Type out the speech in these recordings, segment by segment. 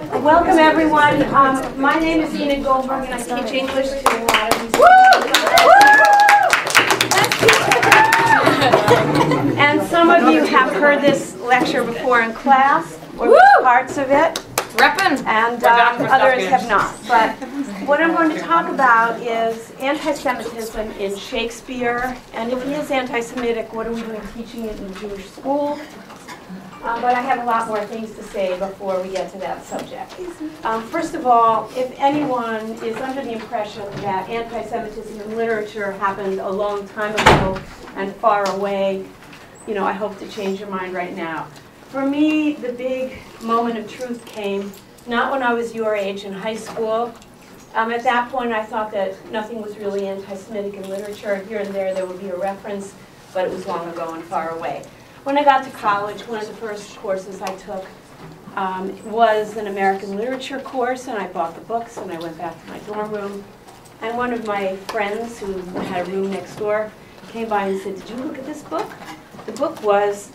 Welcome, everyone. Um, my name is Enid Goldberg, and I teach English to a lot of these And some of you have heard this lecture before in class, or parts of it, Reppin'. and um, others have not. But what I'm going to talk about is anti-Semitism in Shakespeare, and if he is anti-Semitic, what are we doing teaching it in Jewish school? Uh, but I have a lot more things to say before we get to that subject. Um, first of all, if anyone is under the impression that anti-Semitism in literature happened a long time ago and far away, you know, I hope to change your mind right now. For me, the big moment of truth came not when I was your age in high school. Um, at that point, I thought that nothing was really anti-Semitic in literature. Here and there, there would be a reference, but it was long ago and far away. When I got to college, one of the first courses I took um, was an American literature course, and I bought the books, and I went back to my dorm room. And one of my friends, who had a room next door, came by and said, did you look at this book? The book was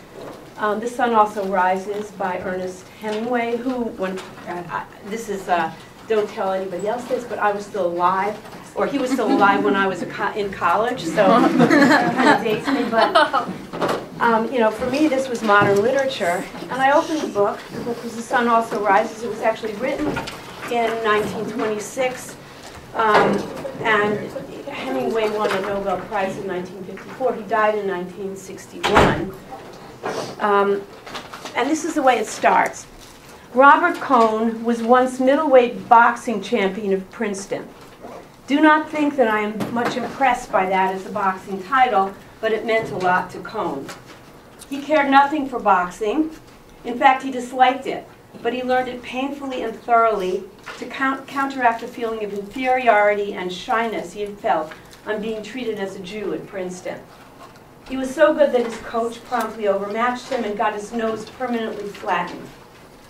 um, The Sun Also Rises by Ernest Hemingway, who, when, uh, this is, uh, don't tell anybody else this, but I was still alive, or he was still alive when I was in college, so kind of dates me, but um, you know, for me, this was modern literature. And I opened the book. The book was The Sun Also Rises. It was actually written in 1926. Um, and Hemingway won a Nobel Prize in 1954. He died in 1961. Um, and this is the way it starts. Robert Cohn was once middleweight boxing champion of Princeton. Do not think that I am much impressed by that as a boxing title, but it meant a lot to Cohn. He cared nothing for boxing. In fact, he disliked it, but he learned it painfully and thoroughly to count counteract the feeling of inferiority and shyness he had felt on being treated as a Jew at Princeton. He was so good that his coach promptly overmatched him and got his nose permanently flattened.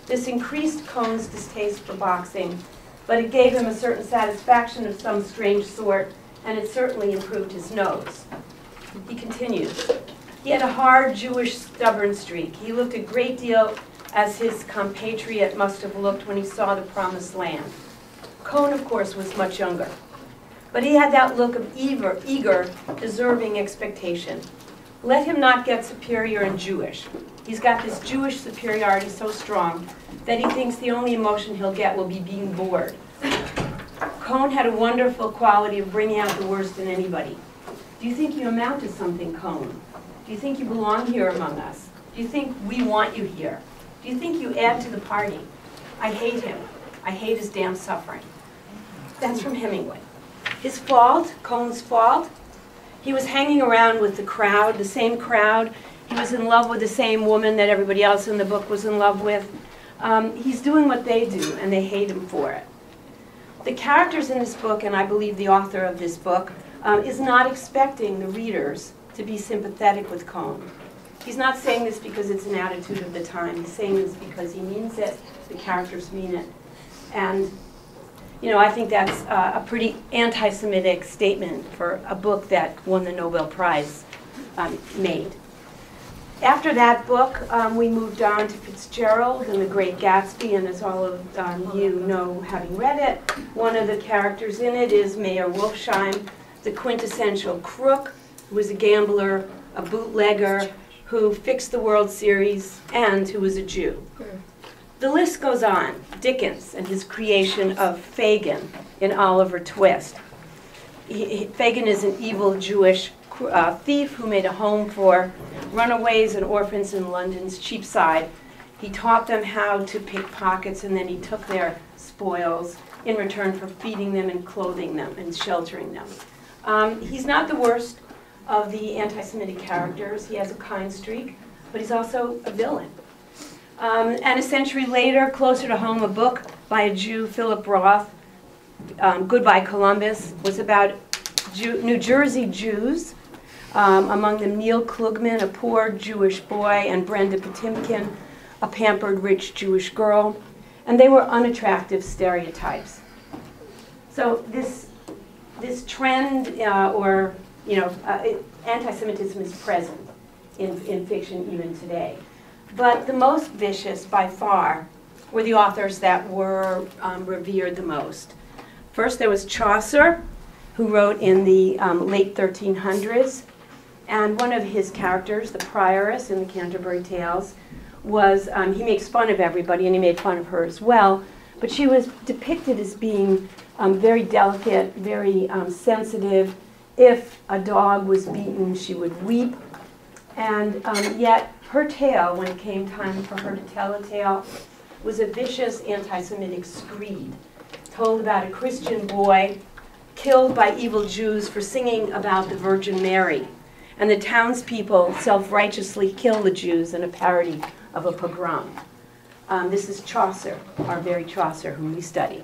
This increased Cohn's distaste for boxing, but it gave him a certain satisfaction of some strange sort, and it certainly improved his nose. He continues. He had a hard Jewish stubborn streak. He looked a great deal as his compatriot must have looked when he saw the promised land. Cohn, of course, was much younger. But he had that look of eager, eager, deserving expectation. Let him not get superior and Jewish. He's got this Jewish superiority so strong that he thinks the only emotion he'll get will be being bored. Cohn had a wonderful quality of bringing out the worst in anybody. Do you think you amount to something, Cohn? Do you think you belong here among us? Do you think we want you here? Do you think you add to the party? I hate him. I hate his damn suffering. That's from Hemingway. His fault, Cohn's fault, he was hanging around with the crowd, the same crowd. He was in love with the same woman that everybody else in the book was in love with. Um, he's doing what they do, and they hate him for it. The characters in this book, and I believe the author of this book, um, is not expecting the readers to be sympathetic with Cohn. He's not saying this because it's an attitude of the time. He's saying this because he means it, the characters mean it. And, you know, I think that's uh, a pretty anti-Semitic statement for a book that won the Nobel Prize um, made. After that book, um, we moved on to Fitzgerald and The Great Gatsby, and as all of um, you know, having read it, one of the characters in it is Meyer Wolfsheim, the quintessential crook who was a gambler, a bootlegger, who fixed the World Series, and who was a Jew. The list goes on. Dickens and his creation of Fagin in Oliver Twist. He, he, Fagin is an evil Jewish uh, thief who made a home for runaways and orphans in London's Cheapside. He taught them how to pick pockets and then he took their spoils in return for feeding them and clothing them and sheltering them. Um, he's not the worst of the anti-Semitic characters. He has a kind streak, but he's also a villain. Um, and a century later, closer to home, a book by a Jew, Philip Roth, um, Goodbye Columbus, was about Jew New Jersey Jews, um, among them Neil Klugman, a poor Jewish boy, and Brenda Patimkin, a pampered rich Jewish girl. And they were unattractive stereotypes. So this, this trend uh, or you know, uh, anti-Semitism is present in, in fiction even today. But the most vicious, by far, were the authors that were um, revered the most. First, there was Chaucer, who wrote in the um, late 1300s, and one of his characters, the prioress in the Canterbury Tales, was um, he makes fun of everybody, and he made fun of her as well. But she was depicted as being um, very delicate, very um, sensitive. If a dog was beaten, she would weep. And um, yet, her tale, when it came time for her to tell a tale, was a vicious anti Semitic screed told about a Christian boy killed by evil Jews for singing about the Virgin Mary. And the townspeople self righteously kill the Jews in a parody of a pogrom. Um, this is Chaucer, our very Chaucer, whom we study.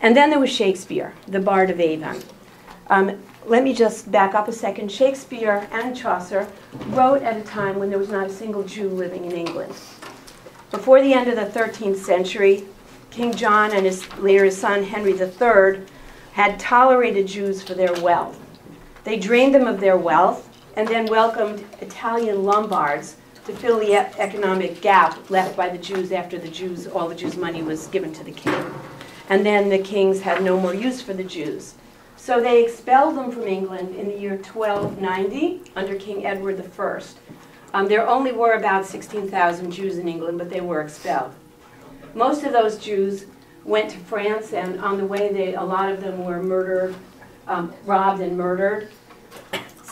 And then there was Shakespeare, the Bard of Avon. Um, let me just back up a second. Shakespeare and Chaucer wrote at a time when there was not a single Jew living in England. Before the end of the 13th century, King John and his later son Henry III had tolerated Jews for their wealth. They drained them of their wealth and then welcomed Italian Lombards to fill the economic gap left by the Jews after the Jews, all the Jews' money was given to the king. And then the kings had no more use for the Jews. So they expelled them from England in the year 1290 under King Edward I. Um, there only were about 16,000 Jews in England, but they were expelled. Most of those Jews went to France, and on the way, they, a lot of them were murdered, um, robbed and murdered.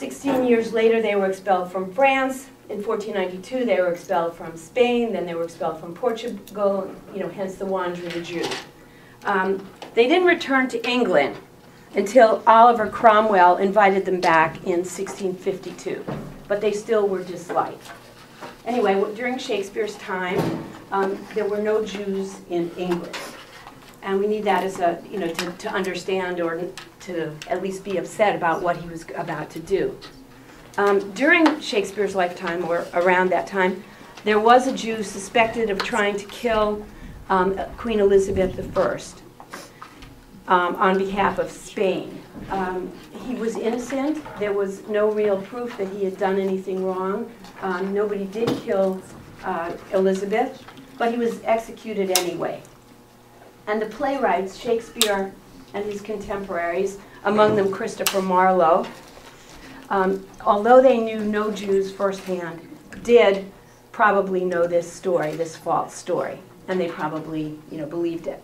16 years later, they were expelled from France. In 1492, they were expelled from Spain. Then they were expelled from Portugal, you know, hence the Wandering Jew. Um, they didn't return to England until Oliver Cromwell invited them back in 1652, but they still were disliked. Anyway, during Shakespeare's time, um, there were no Jews in England. And we need that as a, you know, to, to understand or to at least be upset about what he was about to do. Um, during Shakespeare's lifetime, or around that time, there was a Jew suspected of trying to kill um, Queen Elizabeth I um, on behalf of Spain. Um, he was innocent. There was no real proof that he had done anything wrong. Um, nobody did kill uh, Elizabeth, but he was executed anyway. And the playwrights, Shakespeare and his contemporaries, among them Christopher Marlowe, um, although they knew no Jews firsthand, did probably know this story, this false story, and they probably, you know, believed it.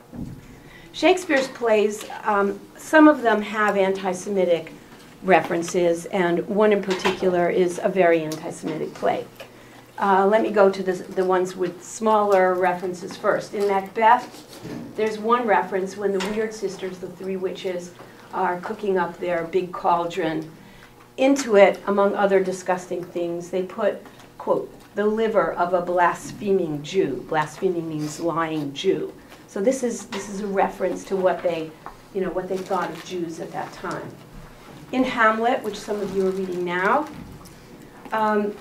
Shakespeare's plays, um, some of them have anti-Semitic references, and one in particular is a very anti-Semitic play. Uh, let me go to the, the ones with smaller references first. In Macbeth, there's one reference when the Weird Sisters, the three witches, are cooking up their big cauldron. Into it, among other disgusting things, they put, quote, the liver of a blaspheming Jew. Blaspheming means lying Jew. So this is, this is a reference to what they, you know, what they thought of Jews at that time. In Hamlet, which some of you are reading now, um,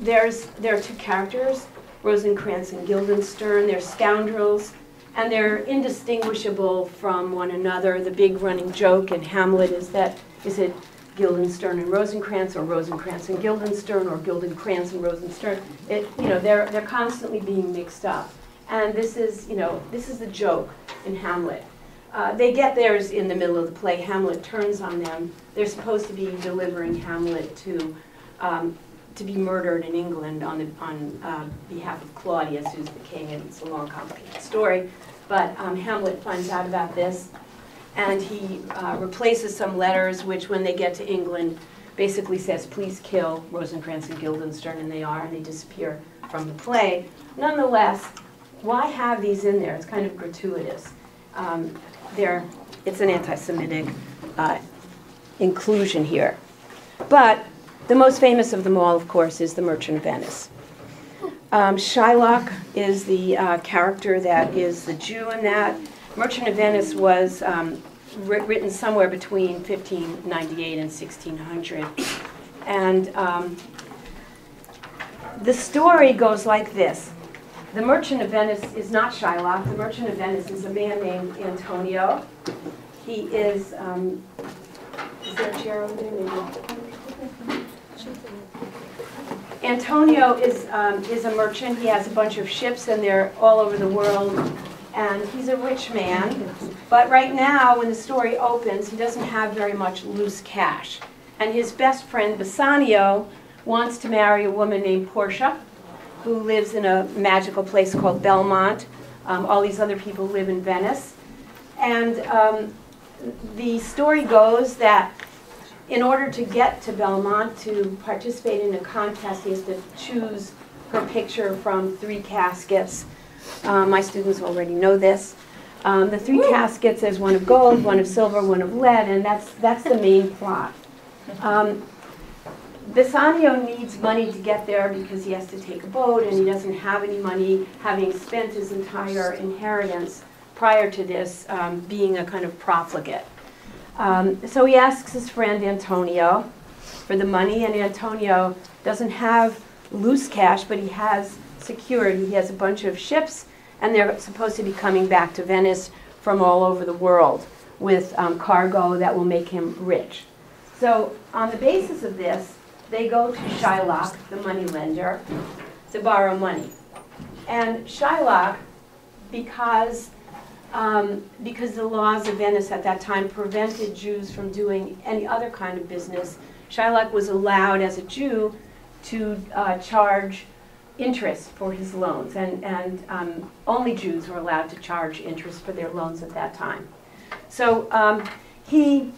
there's, there are two characters, Rosencrantz and Guildenstern. They're scoundrels, and they're indistinguishable from one another. The big running joke in Hamlet is that, is it Guildenstern and Rosencrantz, or Rosencrantz and Guildenstern, or Guildenkrantz and Rosenstern? It, you know, they're, they're constantly being mixed up. And this is, you know, this is the joke in Hamlet. Uh, they get theirs in the middle of the play. Hamlet turns on them. They're supposed to be delivering Hamlet to um, to be murdered in England on, the, on uh, behalf of Claudius, who's the king, and it's a long, complicated story. But um, Hamlet finds out about this, and he uh, replaces some letters, which when they get to England, basically says, please kill Rosencrantz and Guildenstern, and they are, and they disappear from the play. Nonetheless, why have these in there? It's kind of gratuitous. Um, it's an anti-Semitic uh, inclusion here. But the most famous of them all, of course, is The Merchant of Venice. Um, Shylock is the uh, character that is the Jew in that. Merchant of Venice was um, written somewhere between 1598 and 1600. And um, the story goes like this. The Merchant of Venice is not Shylock. The Merchant of Venice is a man named Antonio. He is, um, is there a chair over there? Maybe. Antonio is, um, is a merchant. He has a bunch of ships and they're all over the world. And he's a rich man. But right now, when the story opens, he doesn't have very much loose cash. And his best friend, Bassanio, wants to marry a woman named Portia, who lives in a magical place called Belmont. Um, all these other people live in Venice. And um, the story goes that in order to get to Belmont to participate in a contest, he has to choose her picture from three caskets. Um, my students already know this. Um, the three caskets, there's one of gold, one of silver, one of lead, and that's, that's the main plot. Um, Bassanio needs money to get there because he has to take a boat and he doesn't have any money, having spent his entire inheritance prior to this um, being a kind of profligate. Um, so he asks his friend Antonio for the money, and Antonio doesn't have loose cash, but he has secured. He has a bunch of ships, and they're supposed to be coming back to Venice from all over the world with um, cargo that will make him rich. So on the basis of this, they go to Shylock, the moneylender, to borrow money. And Shylock, because um, because the laws of Venice at that time prevented Jews from doing any other kind of business, Shylock was allowed as a Jew to uh, charge interest for his loans, and, and um, only Jews were allowed to charge interest for their loans at that time. So um, he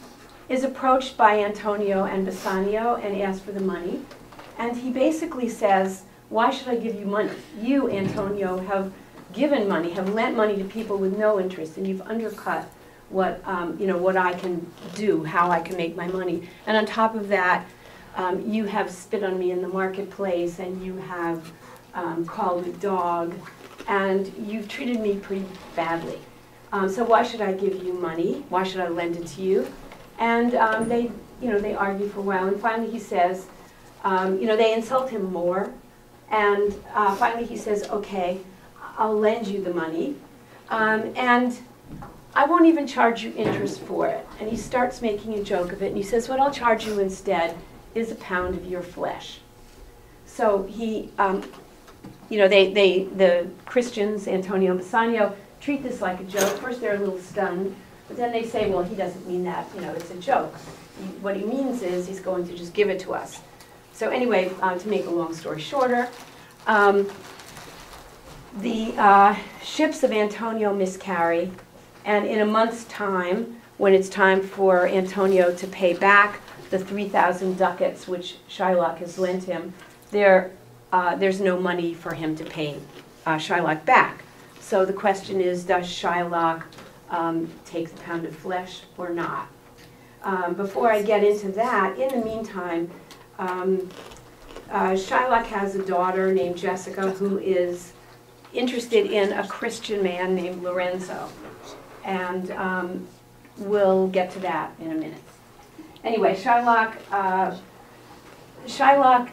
is approached by Antonio and Bassanio and asks for the money, and he basically says, why should I give you money? You, Antonio, have given money, have lent money to people with no interest, and you've undercut what um, you know what I can do, how I can make my money. And on top of that, um, you have spit on me in the marketplace, and you have um, called a dog, and you've treated me pretty badly. Um, so why should I give you money? Why should I lend it to you? And um, they, you know, they argue for a while, and finally he says, um, you know, they insult him more, and uh, finally he says, okay. I'll lend you the money, um, and I won't even charge you interest for it. And he starts making a joke of it, and he says, what I'll charge you instead is a pound of your flesh. So he, um, you know, they, they, the Christians, Antonio Bassanio, treat this like a joke. First they're a little stunned, but then they say, well, he doesn't mean that, you know, it's a joke. What he means is he's going to just give it to us. So anyway, uh, to make a long story shorter, um, the uh, ships of Antonio miscarry, and in a month's time, when it's time for Antonio to pay back the 3,000 ducats which Shylock has lent him, there, uh, there's no money for him to pay uh, Shylock back. So the question is, does Shylock um, take the pound of flesh or not? Um, before I get into that, in the meantime, um, uh, Shylock has a daughter named Jessica who is interested in a Christian man named Lorenzo. And um, we'll get to that in a minute. Anyway, Shylock, uh, Shylock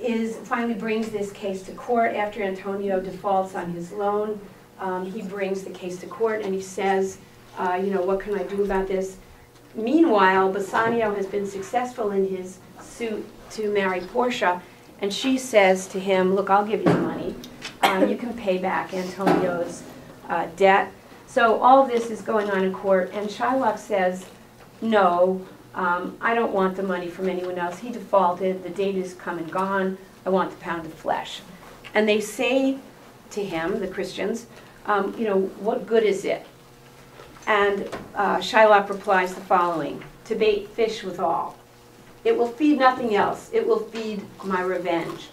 is, finally brings this case to court after Antonio defaults on his loan. Um, he brings the case to court and he says, uh, you know, what can I do about this? Meanwhile, Bassanio has been successful in his suit to marry Portia, and she says to him, look, I'll give you money um, you can pay back Antonio's uh, debt. So all this is going on in court, and Shylock says, no, um, I don't want the money from anyone else. He defaulted, the date is come and gone, I want the pound of flesh. And they say to him, the Christians, um, you know, what good is it? And uh, Shylock replies the following, to bait fish withal. It will feed nothing else, it will feed my revenge.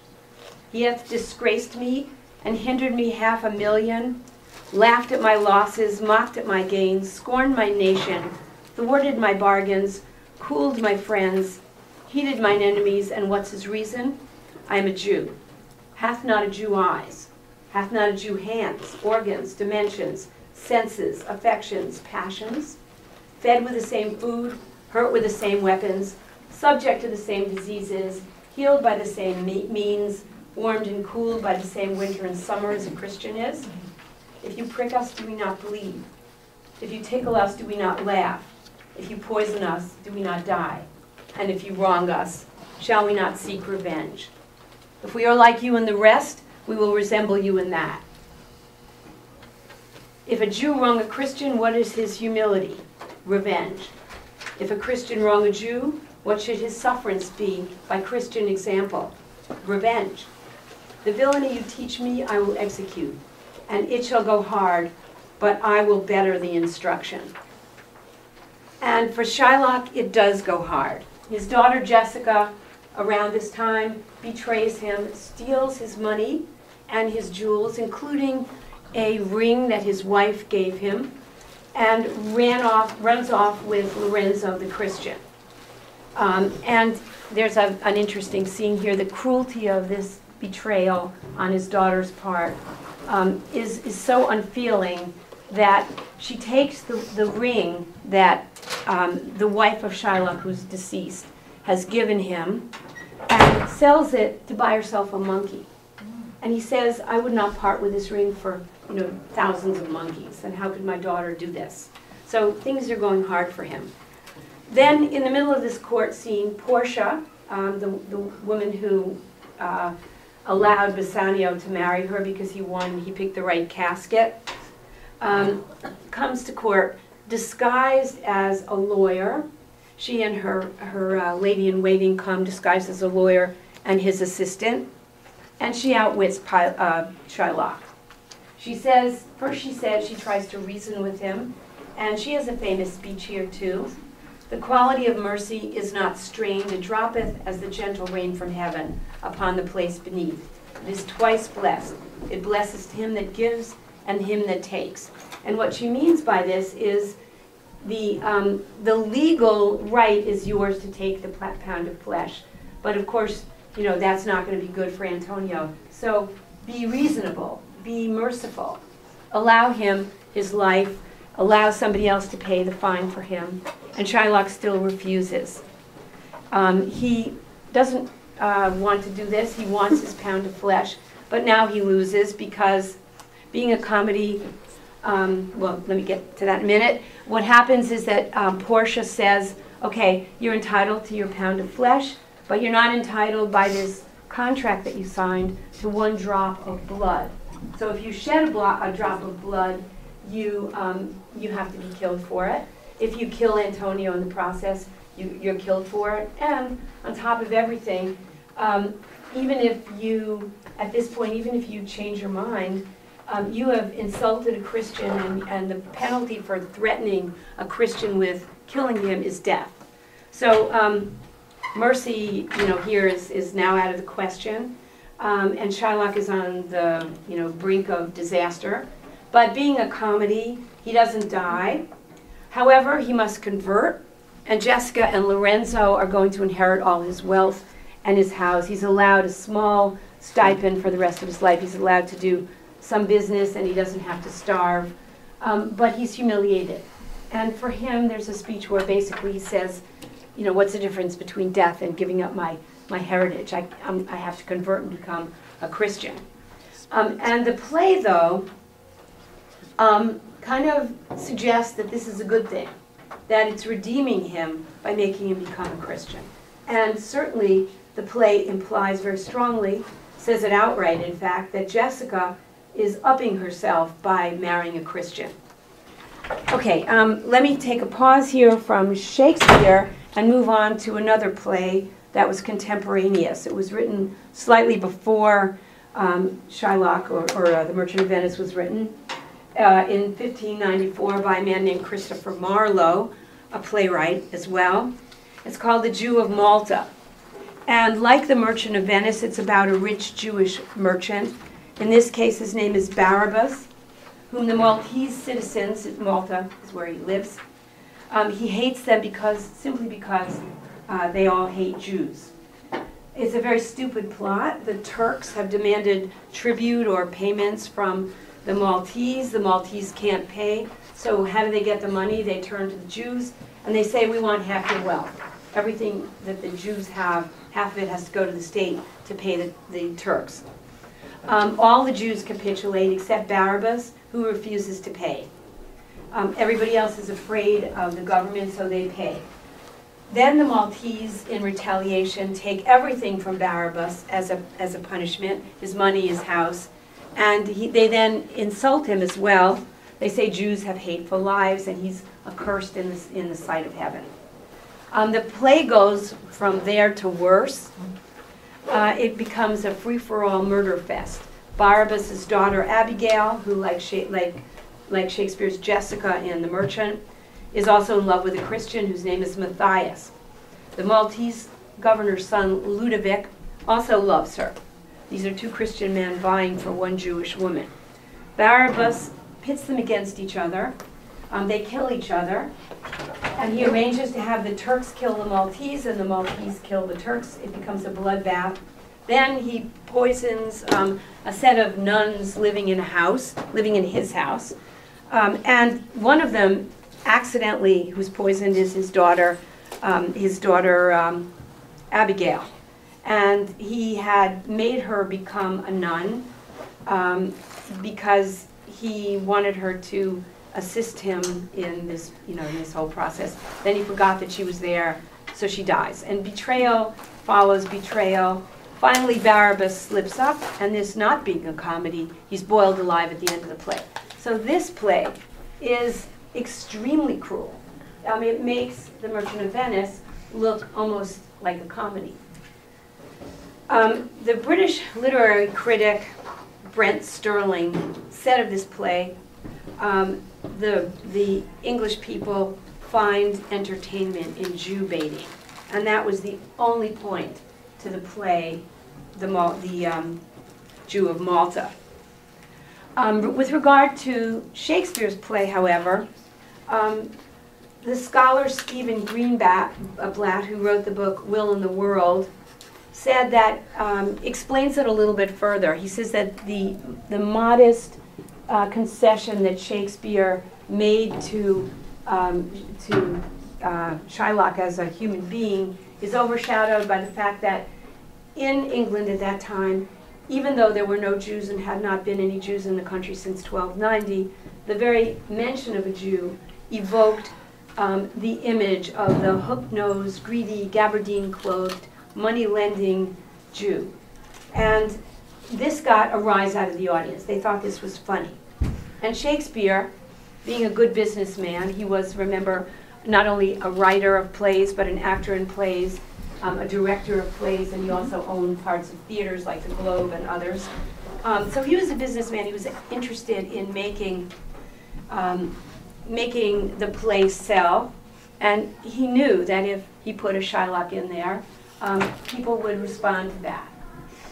He hath disgraced me and hindered me half a million, laughed at my losses, mocked at my gains, scorned my nation, thwarted my bargains, cooled my friends, heated mine enemies, and what's his reason? I am a Jew. Hath not a Jew eyes? Hath not a Jew hands, organs, dimensions, senses, affections, passions? Fed with the same food, hurt with the same weapons, subject to the same diseases, healed by the same means, warmed and cooled by the same winter and summer as a Christian is? If you prick us, do we not bleed? If you tickle us, do we not laugh? If you poison us, do we not die? And if you wrong us, shall we not seek revenge? If we are like you in the rest, we will resemble you in that. If a Jew wrong a Christian, what is his humility? Revenge. If a Christian wrong a Jew, what should his sufferance be by Christian example? Revenge. The villainy you teach me, I will execute, and it shall go hard, but I will better the instruction. And for Shylock, it does go hard. His daughter Jessica, around this time, betrays him, steals his money and his jewels, including a ring that his wife gave him, and ran off, runs off with Lorenzo the Christian. Um, and there's a, an interesting scene here. The cruelty of this betrayal on his daughter's part um, is, is so unfeeling that she takes the, the ring that um, the wife of Shylock, who's deceased, has given him and sells it to buy herself a monkey. And he says, I would not part with this ring for you know, thousands of monkeys. And how could my daughter do this? So things are going hard for him. Then, in the middle of this court scene, Portia, um, the, the woman who uh, allowed Bassanio to marry her because he won, he picked the right casket, um, comes to court disguised as a lawyer. She and her, her uh, lady in waiting come disguised as a lawyer and his assistant, and she outwits uh, Shylock. She says, first she says she tries to reason with him, and she has a famous speech here too. The quality of mercy is not strained, it droppeth as the gentle rain from heaven upon the place beneath. It is twice blessed. It blesses him that gives and him that takes. And what she means by this is the, um, the legal right is yours to take the pound of flesh. But of course, you know, that's not going to be good for Antonio. So be reasonable, be merciful, allow him his life, allow somebody else to pay the fine for him and Shylock still refuses. Um, he doesn't uh, want to do this. He wants his pound of flesh, but now he loses because being a comedy, um, well, let me get to that in a minute. What happens is that um, Portia says, okay, you're entitled to your pound of flesh, but you're not entitled by this contract that you signed to one drop of blood. So if you shed a, a drop of blood, you, um, you have to be killed for it if you kill Antonio in the process, you, you're killed for it. And on top of everything, um, even if you, at this point, even if you change your mind, um, you have insulted a Christian, and, and the penalty for threatening a Christian with killing him is death. So um, mercy, you know, here is, is now out of the question. Um, and Shylock is on the, you know, brink of disaster. But being a comedy, he doesn't die. However, he must convert, and Jessica and Lorenzo are going to inherit all his wealth and his house. He's allowed a small stipend for the rest of his life. He's allowed to do some business and he doesn't have to starve. Um, but he's humiliated. And for him, there's a speech where basically he says, you know, what's the difference between death and giving up my, my heritage? I, I'm, i have to convert and become a Christian. Um, and the play, though, um, kind of suggests that this is a good thing, that it's redeeming him by making him become a Christian. And certainly the play implies very strongly, says it outright, in fact, that Jessica is upping herself by marrying a Christian. Okay, um, let me take a pause here from Shakespeare and move on to another play that was contemporaneous. It was written slightly before um, Shylock or, or uh, The Merchant of Venice was written uh, in 1594 by a man named Christopher Marlowe, a playwright as well. It's called The Jew of Malta. And like The Merchant of Venice, it's about a rich Jewish merchant. In this case, his name is Barabbas, whom the Maltese citizens, Malta is where he lives, um, he hates them because simply because uh, they all hate Jews. It's a very stupid plot. The Turks have demanded tribute or payments from the Maltese. The Maltese can't pay. So how do they get the money? They turn to the Jews and they say, we want half your wealth. Everything that the Jews have, half of it has to go to the state to pay the, the Turks. Um, all the Jews capitulate except Barabbas, who refuses to pay. Um, everybody else is afraid of the government, so they pay. then the Maltese, in retaliation, take everything from Barabbas as a, as a punishment, his money, his house, and he, they then insult him as well. They say Jews have hateful lives and he's accursed in the, in the sight of heaven. Um, the play goes from there to worse. Uh, it becomes a free-for-all murder fest. Barabbas' daughter Abigail, who like, like, like Shakespeare's Jessica in The Merchant, is also in love with a Christian whose name is Matthias. The Maltese governor's son, Ludovic, also loves her. These are two Christian men vying for one Jewish woman. Barabbas pits them against each other. Um, they kill each other. And he arranges to have the Turks kill the Maltese and the Maltese kill the Turks. It becomes a bloodbath. Then he poisons um, a set of nuns living in a house, living in his house. Um, and one of them accidentally, who's poisoned, is his daughter, um, his daughter um, Abigail. And he had made her become a nun um, because he wanted her to assist him in this, you know, in this whole process. Then he forgot that she was there, so she dies. And betrayal follows betrayal. Finally, Barabbas slips up, and this not being a comedy, he's boiled alive at the end of the play. So this play is extremely cruel. I mean, it makes The Merchant of Venice look almost like a comedy. Um, the British literary critic Brent Sterling said of this play, um, the, the English people find entertainment in Jew baiting. And that was the only point to the play, The, Mal the um, Jew of Malta. Um, with regard to Shakespeare's play, however, um, the scholar Stephen Greenblatt, who wrote the book Will in the World, said that, um, explains it a little bit further. He says that the, the modest uh, concession that Shakespeare made to, um, to uh, Shylock as a human being is overshadowed by the fact that in England at that time, even though there were no Jews and had not been any Jews in the country since 1290, the very mention of a Jew evoked um, the image of the hook-nosed, greedy, gabardine-clothed, money-lending Jew. And this got a rise out of the audience. They thought this was funny. And Shakespeare, being a good businessman, he was, remember, not only a writer of plays, but an actor in plays, um, a director of plays, and he also owned parts of theaters like the Globe and others. Um, so he was a businessman. He was interested in making um, making the play sell. And he knew that if he put a Shylock in there, um, people would respond to that.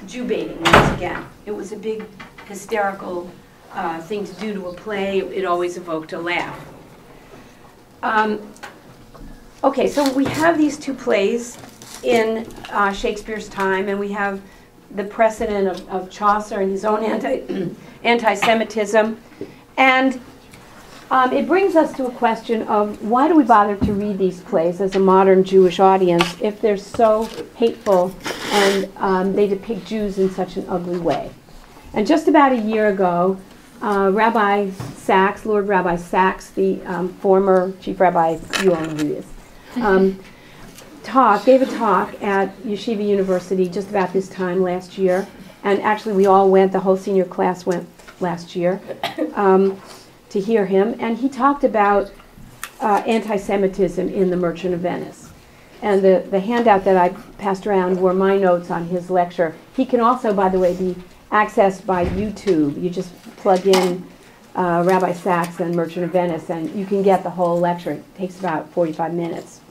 Jew baiting, once again. It was a big hysterical uh, thing to do to a play. It always evoked a laugh. Um, okay, so we have these two plays in uh, Shakespeare's time, and we have the precedent of, of Chaucer and his own anti, anti-Semitism. And um, it brings us to a question of why do we bother to read these plays as a modern Jewish audience if they're so hateful and um, they depict Jews in such an ugly way? And just about a year ago, uh, Rabbi Sacks, Lord Rabbi Sacks, the um, former chief rabbi, you all know who he is, um, talk, gave a talk at Yeshiva University just about this time last year. And actually, we all went, the whole senior class went last year. To hear him, and he talked about uh, anti-Semitism in The Merchant of Venice. And the, the handout that I passed around were my notes on his lecture. He can also, by the way, be accessed by YouTube. You just plug in uh, Rabbi Sacks and Merchant of Venice, and you can get the whole lecture. It takes about 45 minutes.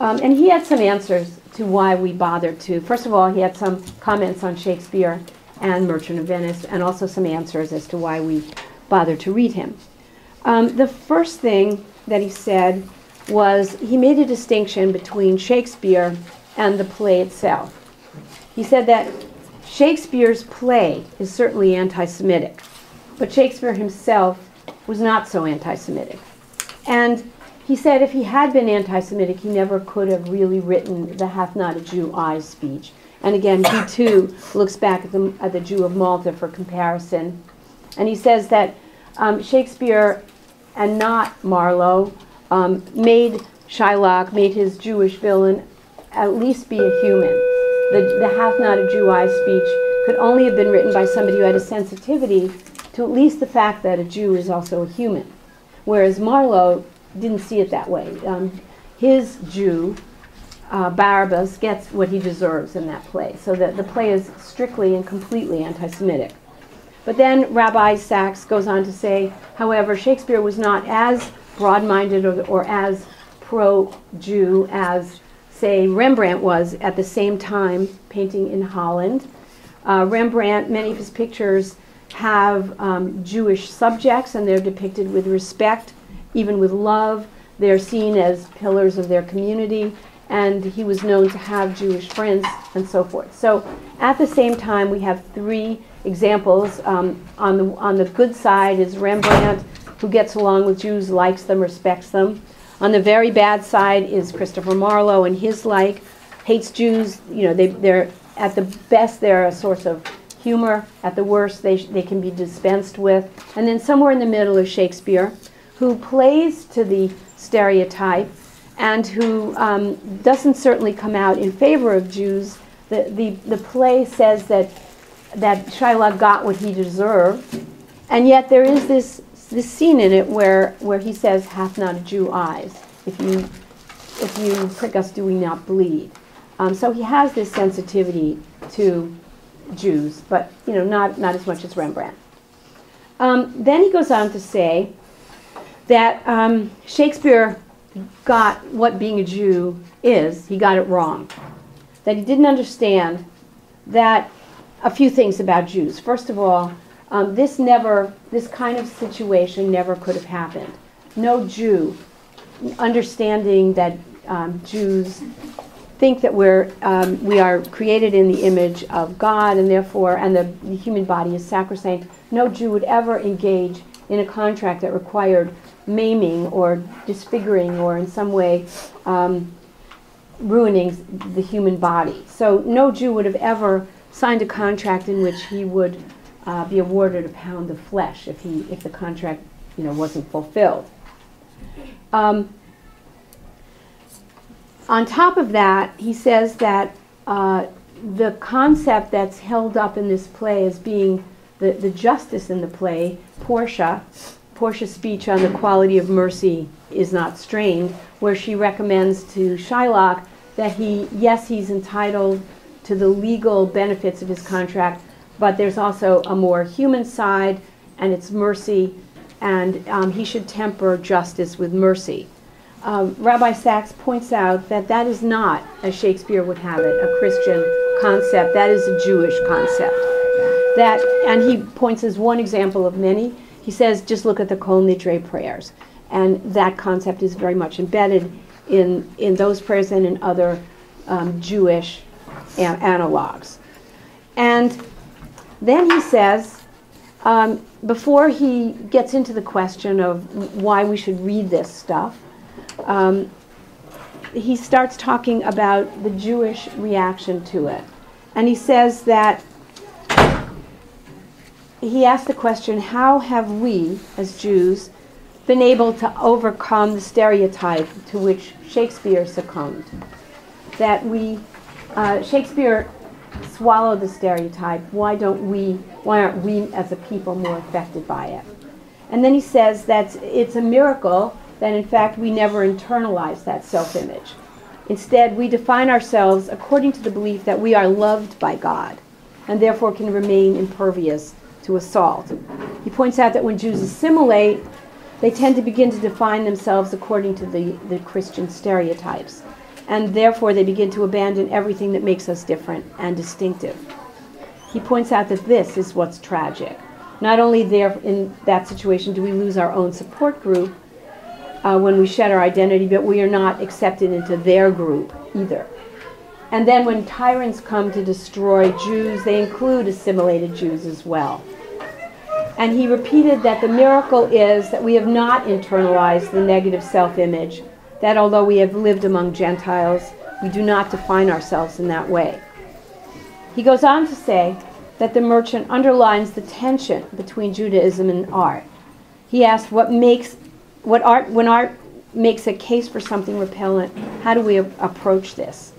Um, and he had some answers to why we bothered to. First of all, he had some comments on Shakespeare and Merchant of Venice, and also some answers as to why we bother to read him. Um, the first thing that he said was he made a distinction between Shakespeare and the play itself. He said that Shakespeare's play is certainly anti Semitic, but Shakespeare himself was not so anti Semitic. And he said if he had been anti Semitic, he never could have really written the Hath Not a Jew Eyes speech. And again, he too looks back at the, at the Jew of Malta for comparison and he says that um, Shakespeare and not Marlowe um, made Shylock made his Jewish villain at least be a human. The, the hath not a Jew I speech could only have been written by somebody who had a sensitivity to at least the fact that a Jew is also a human. Whereas Marlowe didn't see it that way. Um, his Jew, uh, Barabbas, gets what he deserves in that play. So that the play is strictly and completely anti Semitic. But then Rabbi Sacks goes on to say, however, Shakespeare was not as broad minded or, or as pro Jew as, say, Rembrandt was at the same time painting in Holland. Uh, Rembrandt, many of his pictures have um, Jewish subjects and they're depicted with respect, even with love. They're seen as pillars of their community, and he was known to have Jewish friends and so forth. So at the same time, we have three examples. Um, on, the, on the good side is Rembrandt, who gets along with Jews, likes them, respects them. On the very bad side is Christopher Marlowe and his like, hates Jews. You know, they, they're at the best, they're a source of humor. At the worst, they, they can be dispensed with. And then somewhere in the middle is Shakespeare, who plays to the stereotype and who um, doesn't certainly come out in favor of Jews. The, the, the play says that, that Shylock got what he deserved, and yet there is this, this scene in it where, where he says, hath not a Jew eyes? If you, if you prick us, do we not bleed? Um, so he has this sensitivity to Jews, but you know, not, not as much as Rembrandt. Um, then he goes on to say that um, Shakespeare got what being a Jew is, he got it wrong. That he didn't understand that a few things about Jews. First of all, um, this never, this kind of situation never could have happened. No Jew, understanding that um, Jews think that we're, um, we are created in the image of God and therefore, and the, the human body is sacrosanct. No Jew would ever engage in a contract that required maiming or disfiguring or in some way um, ruining the human body. So no Jew would have ever signed a contract in which he would uh, be awarded a pound of flesh if he if the contract you know wasn't fulfilled. Um, on top of that, he says that uh, the concept that's held up in this play as being the, the justice in the play, Portia, Portia's speech on the quality of mercy is not strained, where she recommends to Shylock that he, yes, he's entitled to the legal benefits of his contract, but there's also a more human side, and it's mercy, and um, he should temper justice with mercy um, Rabbi Sacks points out that that is not, as Shakespeare would have it, a Christian concept. That is a Jewish concept. That, and he points as one example of many. He says, just look at the Kol Nidre prayers. And that concept is very much embedded in, in those prayers and in other um, Jewish a- analogs. And then he says, um, before he gets into the question of why we should read this stuff, um, he starts talking about the Jewish reaction to it. And he says that he asked the question how have we, as Jews, been able to overcome the stereotype to which Shakespeare succumbed? That we, uh, Shakespeare swallowed the stereotype. Why don't we, why aren't we as a people more affected by it? And then he says that it's a miracle that in fact we never internalize that self image. Instead, we define ourselves according to the belief that we are loved by God and therefore can remain impervious to assault. He points out that when Jews assimilate, they tend to begin to define themselves according to the, the Christian stereotypes. And therefore, they begin to abandon everything that makes us different and distinctive. He points out that this is what's tragic. Not only there in that situation do we lose our own support group, uh, when we shed our identity, but we are not accepted into their group either. And then when tyrants come to destroy Jews, they include assimilated Jews as well. And he repeated that the miracle is that we have not internalized the negative self image, that although we have lived among Gentiles, we do not define ourselves in that way. He goes on to say that the merchant underlines the tension between Judaism and art. He asks what makes what art when art makes a case for something repellent, how do we approach this?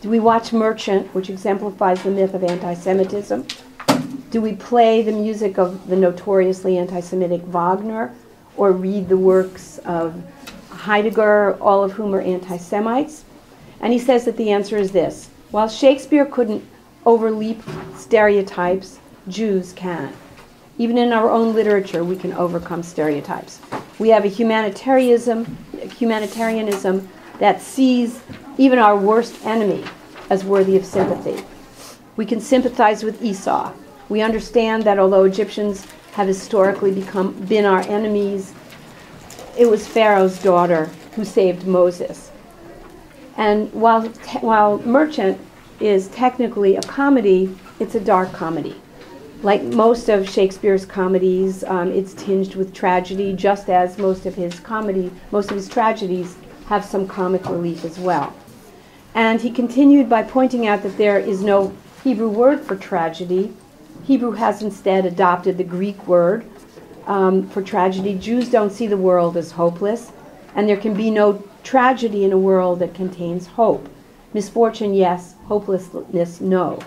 Do we watch Merchant, which exemplifies the myth of anti Semitism? Do we play the music of the notoriously anti Semitic Wagner or read the works of Heidegger, all of whom are anti Semites? And he says that the answer is this while Shakespeare couldn't overleap stereotypes, Jews can. Even in our own literature, we can overcome stereotypes. We have a humanitarianism, humanitarianism that sees even our worst enemy as worthy of sympathy. We can sympathize with Esau. We understand that although Egyptians have historically become been our enemies, it was Pharaoh's daughter who saved Moses. And while, while Merchant is technically a comedy, it's a dark comedy. Like most of Shakespeare's comedies, um, it's tinged with tragedy, just as most of his comedy, most of his tragedies have some comic relief as well. And he continued by pointing out that there is no Hebrew word for tragedy. Hebrew has instead adopted the Greek word um, for tragedy. Jews don't see the world as hopeless, and there can be no tragedy in a world that contains hope. Misfortune, yes. Hopelessness, no.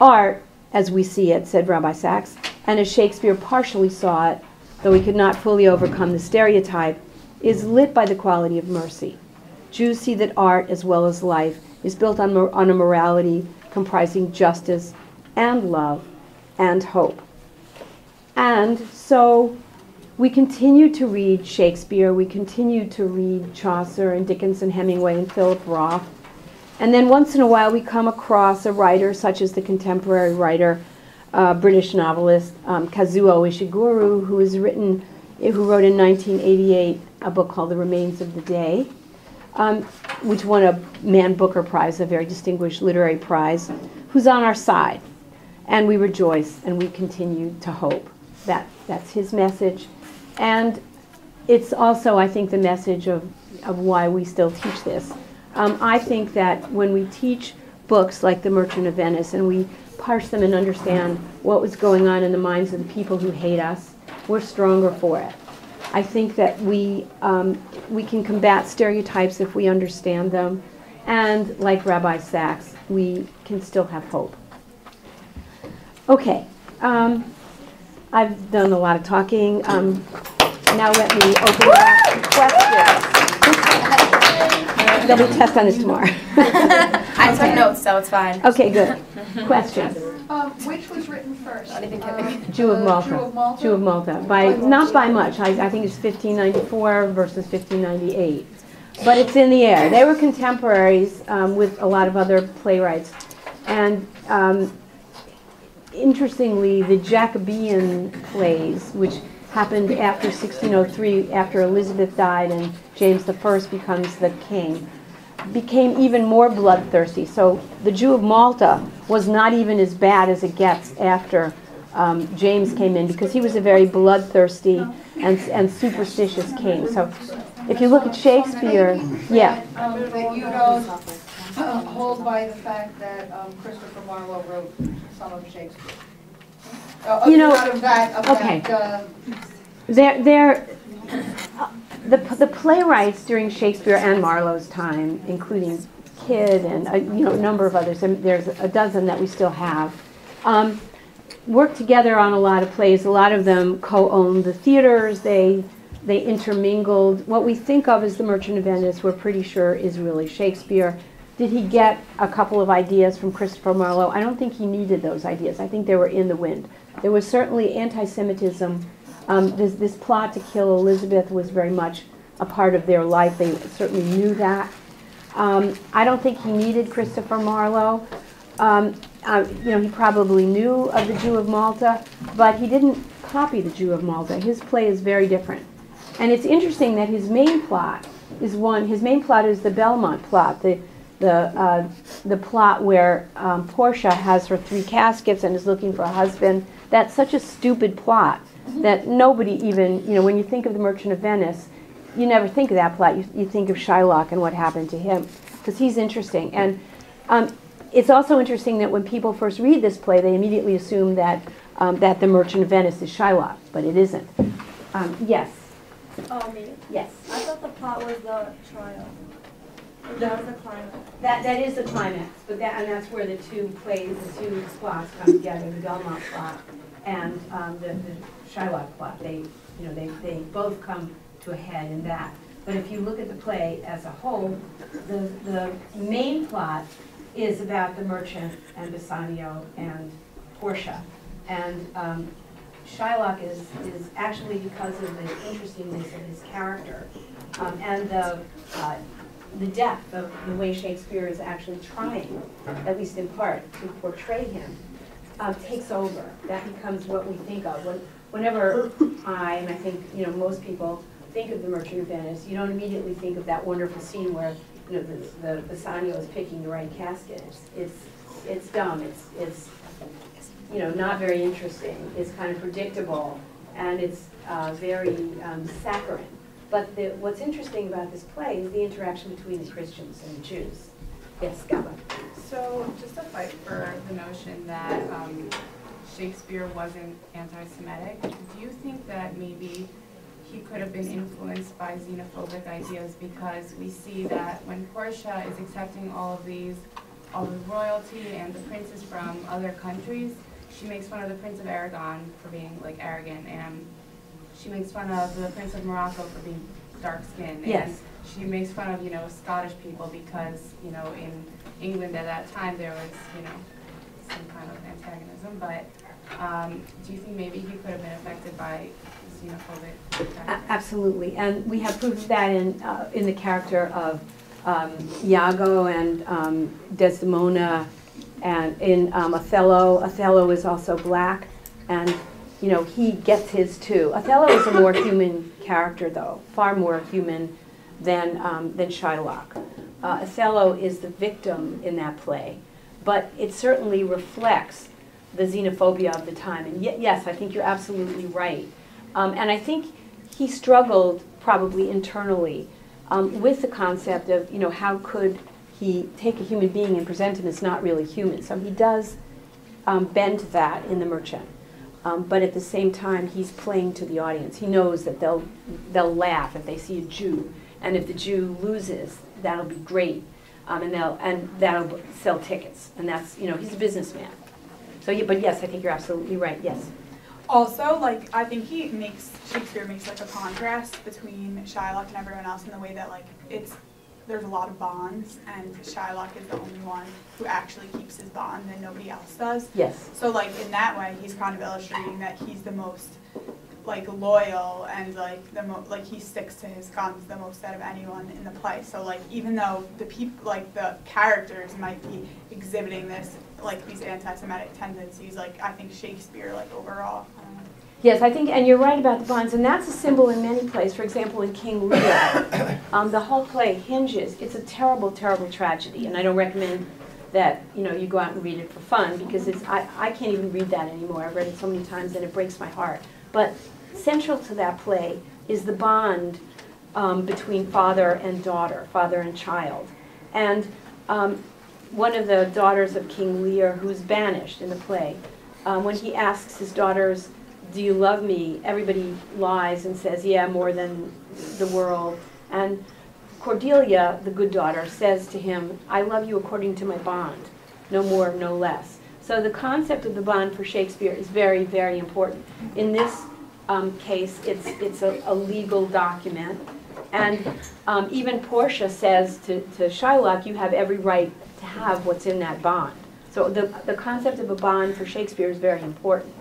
Art, as we see it, said Rabbi Sacks, and as Shakespeare partially saw it, though he could not fully overcome the stereotype, is lit by the quality of mercy. Jews see that art, as well as life, is built on, on a morality comprising justice and love and hope. And so we continue to read Shakespeare, we continue to read Chaucer and Dickens and Hemingway and Philip Roth. And then once in a while we come across a writer such as the contemporary writer, uh, British novelist um, Kazuo Ishiguro, who has written, who wrote in 1988 a book called The Remains of the Day, um, which won a Man Booker Prize, a very distinguished literary prize, who's on our side. And we rejoice and we continue to hope. That, that's his message. And it's also, I think, the message of, of why we still teach this. Um, I think that when we teach books like The Merchant of Venice and we parse them and understand what was going on in the minds of the people who hate us, we're stronger for it. I think that we, um, we can combat stereotypes if we understand them. And like Rabbi Sacks, we can still have hope. Okay. Um, I've done a lot of talking. Um, now let me open up questions. There'll be a test on this tomorrow. I took notes, so it's fine. Okay, good. Questions? Um, which was written first? Not even Uh, kidding. Jew of Malta. Jew of Malta? Jew of Malta. By, not by much. I, I think it's 1594 versus 1598. But it's in the air. They were contemporaries um, with a lot of other playwrights. And um, interestingly, the Jacobean plays, which happened after 1603, after Elizabeth died and James I becomes the king, became even more bloodthirsty. So the Jew of Malta was not even as bad as it gets after um, James came in because he was a very bloodthirsty and, and superstitious king. So if you look at Shakespeare, yeah, Uh, hold by the fact that um, Christopher Marlowe wrote some of Shakespeare. Uh, You know, Out of that, of okay. that, uh, they're, they're, uh, the, the playwrights during Shakespeare and Marlowe's time, including Kyd and a, you know, a number of others, and there's a dozen that we still have, um, worked together on a lot of plays. A lot of them co-owned the theaters. They they intermingled. What we think of as the Merchant of Venice, we're pretty sure is really Shakespeare. Did he get a couple of ideas from Christopher Marlowe? I don't think he needed those ideas. I think they were in the wind. There was certainly anti-Semitism. Um, this, this plot to kill Elizabeth was very much a part of their life. They certainly knew that. Um, I don't think he needed Christopher Marlowe. Um, uh, you know, he probably knew of the Jew of Malta, but he didn't copy the Jew of Malta. His play is very different. And it's interesting that his main plot is one, his main plot is the Belmont plot, the, the, uh, the plot where um, Portia has her three caskets and is looking for a husband. That's such a stupid plot that nobody even, you know, when you think of the Merchant of Venice, you never think of that plot. You, you think of Shylock and what happened to him, because he's interesting. And um, it's also interesting that when people first read this play, they immediately assume that, um, that the Merchant of Venice is Shylock, but it isn't. Um, yes? Oh, me? Yes. I thought the plot was the trial. That was the climax. That, that is the climax, but that, and that's where the two plays, the two plots come together, the Belmont plot and um, the, the Shylock plot. They, you know, they, they both come to a head in that. But if you look at the play as a whole, the, the main plot is about the merchant and Bassanio and Portia. And um, Shylock is, is actually because of the interestingness of his character um, and the, uh, the depth of the way Shakespeare is actually trying, at least in part, to portray him, uh, takes over. That becomes what we think of. When, whenever I, and I think, you know, most people think of the Merchant of Venice, you don't immediately think of that wonderful scene where, you know, the, the Bassanio is picking the right casket. It's, it's, it's dumb, it's, it's, you know, not very interesting, it's kind of predictable, and it's uh, very um, saccharine. But the, what's interesting about this play is the interaction between the Christians and the Jews. Yes, Gaba. So just to fight for the notion that um, Shakespeare wasn't anti-Semitic, do you think that maybe he could have been influenced by xenophobic ideas because we see that when Portia is accepting all of these, all the royalty and the princes from other countries, she makes fun of the Prince of Aragon for being like arrogant and she makes fun of the Prince of Morocco for being dark skinned. Yes. And she makes fun of, you know, Scottish people because, you know, in England at that time there was, you know, some kind of antagonism. But um, do you think maybe he could have been affected by xenophobic Absolutely, and we have proof of that in, uh, in the character of um, Iago and um, Desdemona, and in um, Othello. Othello is also black, and, you know, he gets his too. Othello is a more human character, though, far more human than, um, than Shylock. Uh, Othello is the victim in that play, but it certainly reflects the xenophobia of the time. And ye- yes, I think you're absolutely right. Um, and I think he struggled probably internally um, with the concept of, you know, how could he take a human being and present him as not really human. So he does um, bend that in The Merchant. Um, but at the same time, he's playing to the audience. He knows that they'll, they'll laugh if they see a Jew. And if the Jew loses, that'll be great. Um, and, they'll, and that'll sell tickets. And that's, you know, he's a businessman. So, yeah, but yes, I think you're absolutely right, yes. Also, like I think he makes Shakespeare makes like a contrast between Shylock and everyone else in the way that like it's there's a lot of bonds and Shylock is the only one who actually keeps his bond and nobody else does. Yes. So like in that way, he's kind of illustrating that he's the most like loyal and like the mo- like he sticks to his guns the most out of anyone in the play. So like even though the people like the characters might be exhibiting this like these anti-Semitic tendencies, like I think Shakespeare like overall. I don't know. Yes, I think, and you're right about the bonds, and that's a symbol in many plays. For example, in King Lear, um, the whole play hinges. It's a terrible, terrible tragedy, and I don't recommend that you know you go out and read it for fun because it's I, I can't even read that anymore. I've read it so many times and it breaks my heart. But central to that play is the bond um, between father and daughter, father and child, and um, one of the daughters of King Lear, who's banished in the play, um, when he asks his daughters, "Do you love me?" Everybody lies and says, "Yeah, more than the world." And Cordelia, the good daughter, says to him, "I love you according to my bond, no more, no less." So the concept of the bond for Shakespeare is very, very important. In this um, case, it's it's a, a legal document, and um, even Portia says to, to Shylock, "You have every right to have what's in that bond." So the the concept of a bond for Shakespeare is very important.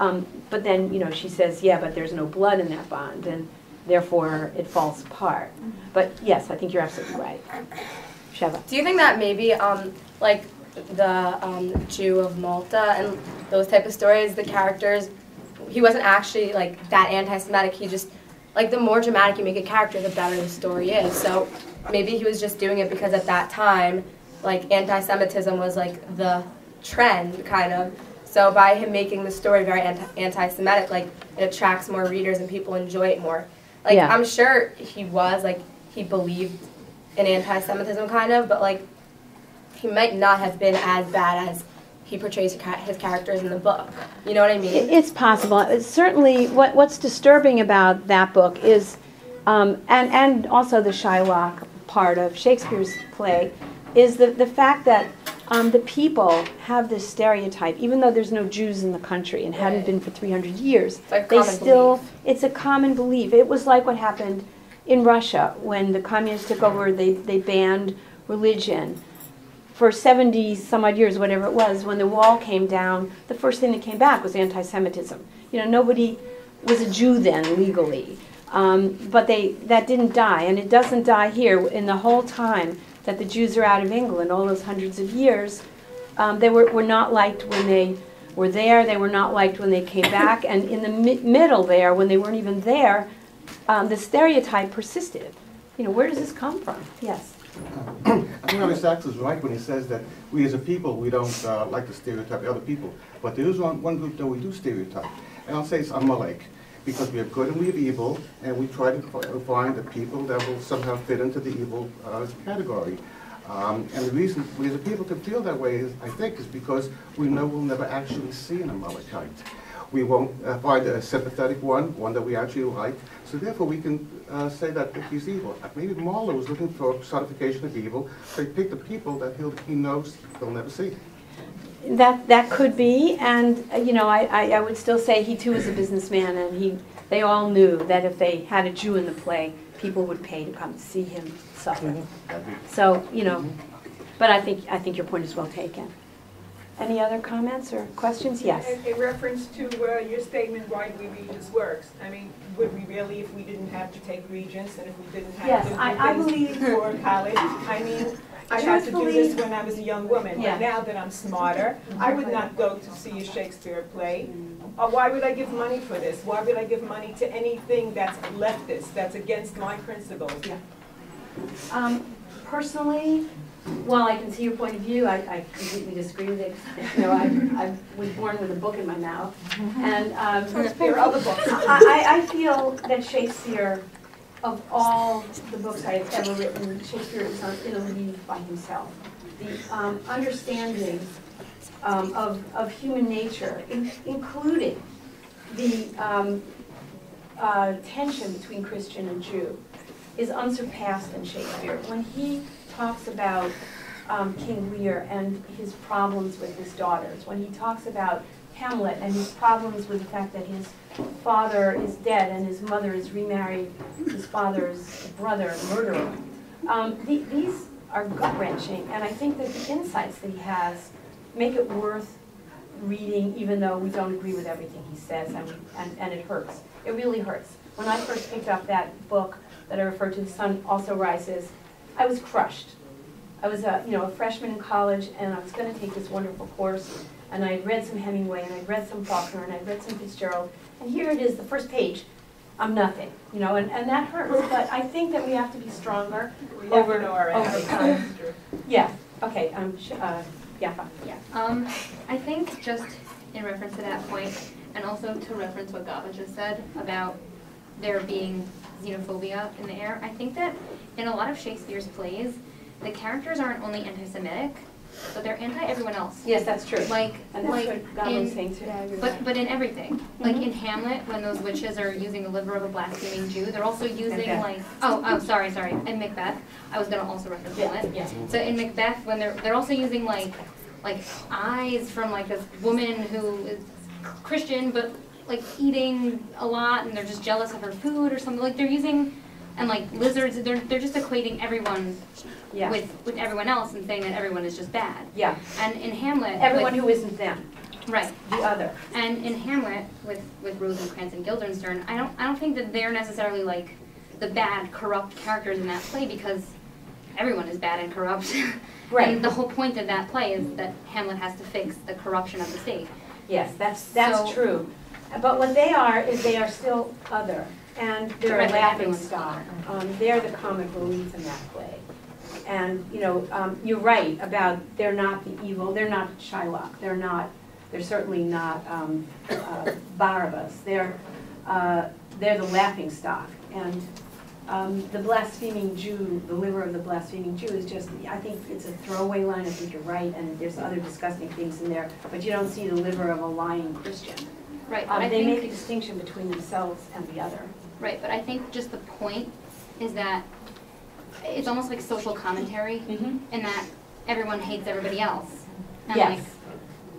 Um, but then, you know, she says, "Yeah, but there's no blood in that bond," and therefore it falls apart. But yes, I think you're absolutely right. Sheva. Do you think that maybe, um, like the um, Jew of Malta and those type of stories, the characters, he wasn't actually like that anti-Semitic. He just, like, the more dramatic you make a character, the better the story is. So maybe he was just doing it because at that time, like, anti-Semitism was like the trend, kind of. So by him making the story very anti- anti-Semitic, like, it attracts more readers and people enjoy it more. Like, Yeah. I'm sure he was like he believed in anti-Semitism, kind of, but like he might not have been as bad as he portrays his characters in the book. You know what I mean? It's possible. It's certainly, what, what's disturbing about that book is um, and, and also the Shylock part of Shakespeare's play, is the, the fact that um, the people have this stereotype, even though there's no Jews in the country and hadn't been for 300 years, like they still, belief. it's a common belief. It was like what happened in Russia when the communists took over, they, they banned religion. For 70 some odd years, whatever it was, when the wall came down, the first thing that came back was anti Semitism. You know, nobody was a Jew then legally. Um, but they, that didn't die, and it doesn't die here. In the whole time that the Jews are out of England, all those hundreds of years, um, they were, were not liked when they were there, they were not liked when they came back, and in the mi- middle there, when they weren't even there, um, the stereotype persisted. You know, where does this come from? Yes. I think Alex Sacks is right when he says that we as a people, we don't uh, like to stereotype other people. But there is one, one group that we do stereotype. And I'll say it's Amalek, because we have good and we have evil, and we try to find the people that will somehow fit into the evil uh, category. Um, and the reason we as people can feel that way, is, I think, is because we know we'll never actually see an Amalekite. We won't uh, find a sympathetic one, one that we actually like. So therefore, we can uh, say that he's evil. Maybe Marlowe was looking for personification of evil, so he picked the people that he knows he'll never see. That, that could be, and, uh, you know, I, I, I would still say he too was a businessman, and he, they all knew that if they had a Jew in the play, people would pay to come see him suffer. That'd be- So, you know, but I think, I think your point is well taken. Any other comments or questions? Yes. In- In reference to uh, your statement, why do we read his works? I mean, would we really if we didn't have to take regents and if we didn't have I- to I do believe- things for college? I mean, I had to do this when I was a young woman, Yeah. but now that I'm smarter, I would not go to see a Shakespeare play. Or why would I give money for this? Why would I give money to anything that's leftist, that's against my principles? Yeah. Um, Personally, while I can see your point of view, I, I completely disagree with it. You know, I, I was born with a book in my mouth. And um, There are other books. I, I- I feel that Shakespeare, of all the books I have ever written, Shakespeare is in a league by himself. The um, understanding um, of, of human nature, in- including the um, uh, tension between Christian and Jew, is unsurpassed in Shakespeare. When he talks about um, King Lear and his problems with his daughters, when he talks about Hamlet and his problems with the fact that his father is dead and his mother is remarried, his father's brother, murderer. Um, the- These are gut wrenching, and I think that the insights that he has make it worth reading, even though we don't agree with everything he says, and, and, and it hurts. It really hurts. When I first picked up that book that I referred to, The Sun Also Rises, I was crushed. I was a, you know, a freshman in college, and I was gonna take this wonderful course, and I had read some Hemingway, and I'd read some Faulkner, and I'd read some Fitzgerald, and here it is, the first page, I'm nothing, you know, and, and that hurts, but I think that we have to be stronger. We Over- to know our over enemies, time. Yeah, okay, um, sh- uh, Yaffa. Yeah, um, I think just in reference to that point, and also to reference what Gaba just said about there being xenophobia in the air, I think that in a lot of Shakespeare's plays, the characters aren't only anti-Semitic, but they're anti-everyone else. Yes, that's true. Like, And that's like what God was in, saying too. but, but in everything. Like mm-hmm. in Hamlet, when those witches are using the liver of a blaspheming Jew, they're also using Macbeth. like, oh, oh, sorry, sorry, in Macbeth, I was gonna also reference Hamlet. Yeah, So in Macbeth, when they're they're also using like like eyes from like this woman who is Christian but like eating a lot and they're just jealous of her food or something. Like they're using and like lizards, they're they're just equating everyone yeah, with with everyone else and saying that everyone is just bad. yeah. And in Hamlet, Everyone with, who isn't them, right. the other. And in Hamlet, with with Rosencrantz and Guildenstern, I don't I don't think that they're necessarily like the bad, corrupt characters in that play because everyone is bad and corrupt. Right. And the whole point of that play is that Hamlet has to fix the corruption of the state. Yes, that's, that's So- true. But what they are, is they are still other, and they're a laughing stock. Um, They're the comic relief in that play. And, you know, um, you're right about they're not the evil, they're not Shylock, they're not, they're certainly not um, uh, Barabbas. They're, uh, they're the laughing stock. And um, the blaspheming Jew, the liver of the blaspheming Jew is just, I think it's a throwaway line, I think you're right, and there's other disgusting things in there, but you don't see the liver of a lying Christian. Right, but Um, They make a distinction between themselves and the other. Right, but I think just the point is that it's almost like social commentary Mhm. in that everyone hates everybody else. And Yes.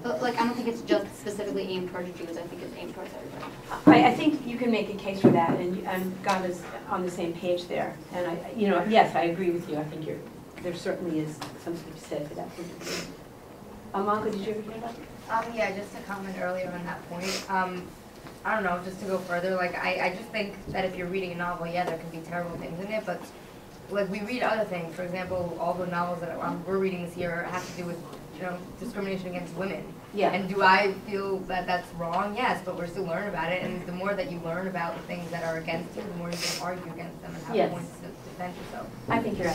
like, like, I don't think it's just specifically aimed towards Jews, I think it's aimed towards everybody. I, I think you can make a case for that, and, and God is on the same page there. And I, you know, yes, I agree with you, I think you're, there certainly is something to be said for that point of view. Amalka, did you ever hear that? Um, yeah, just to comment earlier on that point, um, I don't know, just to go further, like, I, I just think that if you're reading a novel, yeah, there can be terrible things in it, but, like, we read other things, for example, all the novels that we're reading this year have to do with, you know, discrimination against women. Yeah. And do I feel that that's wrong? Yes, but we're still learning about it, and the more that you learn about the things that are against you, the more you can argue against them and Yes. have points to defend yourself. I think you're